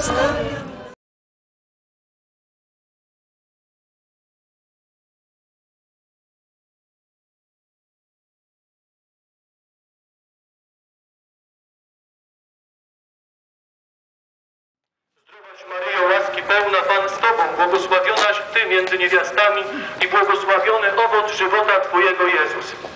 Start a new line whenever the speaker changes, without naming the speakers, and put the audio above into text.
Polska. Maryjo, łaski pełna Pan z Tobą, błogosławionaś Ty między niewiastami i błogosławiony owoc żywota Twojego Jezus.